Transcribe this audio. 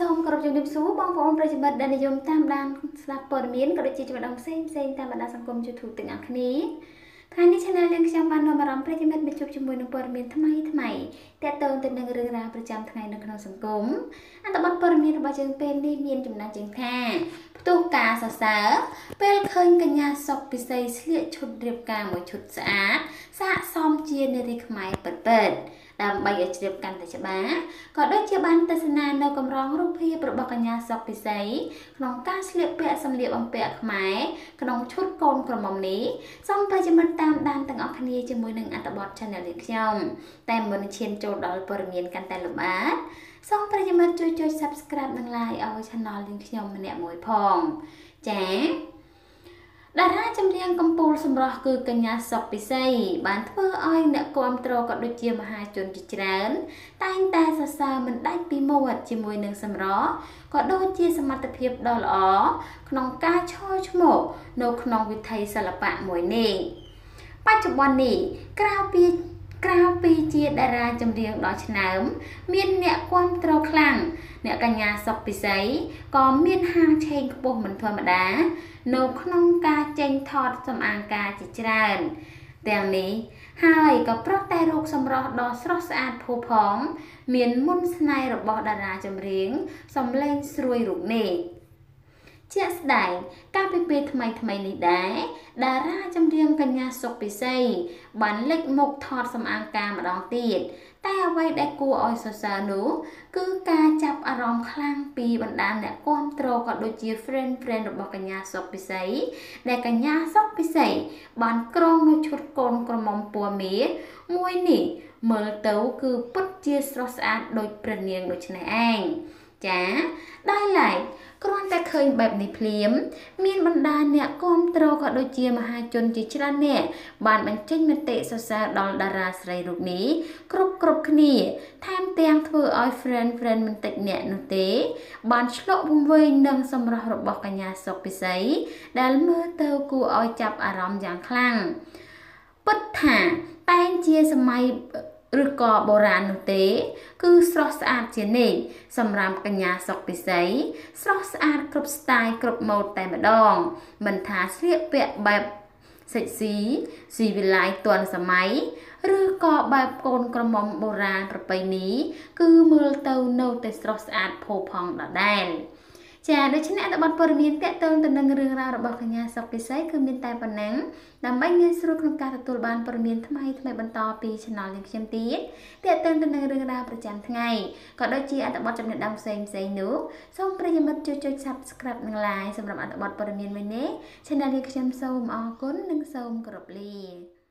សូមគោរពជំរាបសួរបងប្អូនប្រិយមិត្តដែលនិយមតាមដានស្ដាប់ព័ត៌មានក៏ដូចជាចំណងផ្សេងផ្សេងតាមបណ្ដាសង្គម YouTube ទាំងអស់គ្នាថ្ងៃនេះ Channel យើងខ្ញុំបាននាំអារម្មណ៍ប្រិយមិត្តមកជួបជាមួយនឹងព័ត៌មានថ្មីថ្មីទាក់ទងទៅនឹងរឿងរ៉ាវប្រចាំថ្ងៃនៅក្នុងសង្គមអត្ថបទព័ត៌មានរបស់យើងពេលនេះមានចំណងជើងថាផ្ទុះការសរសើរពេលឃើញកញ្ញាសុកពិសីស្លៀកឈុតរៀបការមួយឈុតស្អាតស័កសមជានារីខ្មែរពិតៗ ដើម្បីឲ្យជ្រាបកាន់តែច្បាស់ក៏ដូចជាបានទស្សនានៅកម្រងរូបភាពរបស់កញ្ញាសុកពិសីក្នុងការស្លៀកពាក់សម្លៀកបំពាក់ខ្មែរក្នុងឈុតកូនក្រមុំនេះសូមប្រិយមិត្តតាមដានទាំងអស់គ្នាជាមួយនឹងអត្ថបទ Channel នេះខ្ញុំតែមុនឈានចូលដល់ព័ត៌មានកាន់តែលម្អិតសូមប្រិយមិត្តជួយចុច Subscribe និង Like ឲ្យ Channel នេះខ្ញុំម្នាក់មួយផងចា៎ តារាចម្រៀងកំពូលសម្រស់គឺកញ្ញាសុកពិសីបានធ្វើឲ្យអ្នកគាំទ្រក៏ដូចជាមហាជនជាច្រើន តែងតែសរសើរមិនដាច់ពីមាត់ជាមួយនឹងសម្រស់ក៏ដូចជាសមត្ថភាពដ៏ល្អក្នុងការឈរឈ្មោះនៅក្នុងវិថីសិល្បៈមួយនេះបច្ចុប្បន្ននេះក្រៅពី ក្រៅពីជាតារាចម្រៀងដ៏ឆ្នើមមានអ្នកគាំទ្រខ្លាំងអ្នកកញ្ញាសុកពិសីក៏មានហាងឆេងខ្ពស់មិនធម្មតា នៅក្នុងការចេញថតសម្អាងការជាច្រើន ទាំងនេះហើយក៏ប្រោះតែរូបសម្រស់ដ៏ស្រស់ស្អាតផូរផង់មានមុនស្នេហ៍របស់តារាចម្រៀងសំឡេងស្រួយរូបនេះ ជាក់ស្ដែងកាលពីពេលថ្មីថ្មីនេះដែរតារាចម្រៀងកញ្ញាសុកពិសីបានលេចមុខថតសម្អាងការម្ដងទៀតតែអ្វីដែលគួរឲ្យសរសើរនោះគឺការចាប់អារម្មណ៍ខ្លាំងពីបណ្ដាអ្នកគាំទ្រក៏ដូចជា friend friend របស់កញ្ញាសុកពិសីដែលកញ្ញាសុកពិសីបានក្រងនៅឈុតកូនក្រមុំពណ៌មាសមួយនេះមើលទៅគឺពិតជាស្រស់ស្អាតដូចព្រះនាងដូចនេះឯង ចាដោយឡែកគ្រាន់តែឃើញបែបនេះភ្លាម មានបណ្ដាអ្នកគាំទ្រក៏ដូចជាមហាជនជាច្រើនអ្នកបានបញ្ចេញមតិសរសើរដល់តារាស្រីរូបនេះគ្រប់គ្រប់គ្នាថែមទាំងធ្វើឲ្យ friend friend មិនតិចអ្នកនោះទេ បានឆ្លក់វង្វេងនឹងសម្រស់របស់កញ្ញាសុកពិសី ដែលមើលទៅគួរឲ្យចាប់អារម្មណ៍យ៉ាងខ្លាំងពិតថាតែងជាសម័យ ឬក៏បុរាណនោះទេ គឺស្រស់ស្អាតជានិច្ចសម្រាប់កញ្ញាសុកពិសីស្រស់ស្អាតគ្រប់ស្ទាយគ្រប់ម៉ូដតែម្ដង មិនថាស្លៀកពាក់បែបសិចស៊ីស៊ីវិល័យទាន់សម័យឬក៏បែបកូនក្រមុំបុរាណប្រពៃណីគឺមើលទៅនៅតែស្រស់ស្អាតផូរផង់ដដែល ចាដូច្នេះអត្ថបទព័ត៌មានតកតងទៅនឹងរឿងរ៉ាវរបស់កញ្ញាសុកពិសីគឺមានតែប៉ុណ្ណឹងដើម្បីងាយស្រួលក្នុងការទទួលបានព័ត៌មានថ្មីថ្មីបន្តពី Channel នេះខ្ញុំទៀតតកតងទៅនឹងរឿងរ៉ាវប្រចាំថ្ងៃក៏ដូចជាអត្ថបទចំណេះដឹងផ្សេងផ្សេងនោះសូមប្រិយមិត្តជួយចុច Subscribe និង Like សម្រាប់អត្ថបទព័ត៌មានមួយនេះ Channel នេះខ្ញុំសូមអរគុណនិងសូមគោរពលា